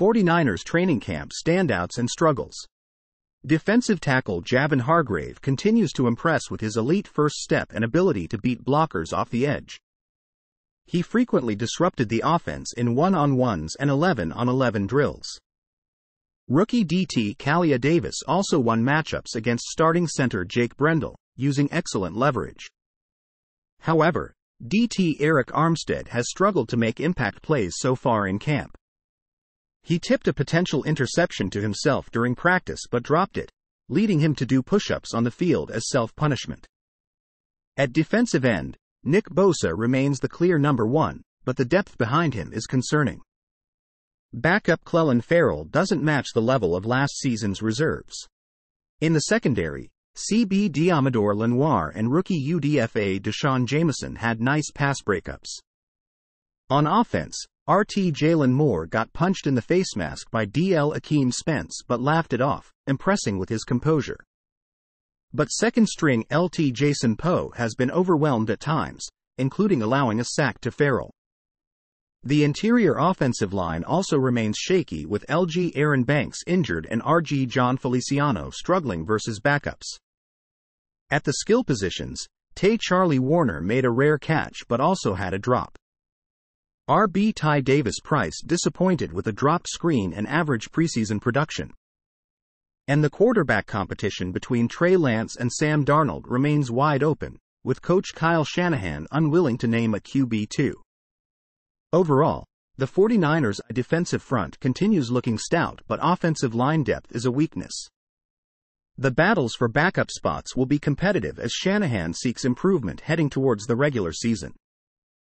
49ers training camp standouts and struggles. Defensive tackle Javon Hargrave continues to impress with his elite first step and ability to beat blockers off the edge. He frequently disrupted the offense in one on ones and 11 on 11 drills. Rookie DT Kalia Davis also won matchups against starting center Jake Brendel, using excellent leverage. However, DT Arik Armstead has struggled to make impact plays so far in camp. He tipped a potential interception to himself during practice but dropped it, leading him to do push ups on the field as self punishment. At defensive end, Nick Bosa remains the clear number one, but the depth behind him is concerning. Backup Clelin Ferrell doesn't match the level of last season's reserves. In the secondary, CB Deommodore Lenoir and rookie UDFA D'Shawn Jamison had nice pass breakups. On offense, RT Jaylon Moore got punched in the face mask by DL Akeem Spence but laughed it off, impressing with his composure. But second string LT Jason Poe has been overwhelmed at times, including allowing a sack to Ferrell. The interior offensive line also remains shaky with LG Aaron Banks injured and RG Jon Feliciano struggling versus backups. At the skill positions, Tay Charlie Woerner made a rare catch but also had a drop. RB Ty Davis Price disappointed with a dropped screen and average preseason production. And the quarterback competition between Trey Lance and Sam Darnold remains wide open, with coach Kyle Shanahan unwilling to name a QB2. Overall, the 49ers' defensive front continues looking stout, but offensive line depth is a weakness. The battles for backup spots will be competitive as Shanahan seeks improvement heading towards the regular season.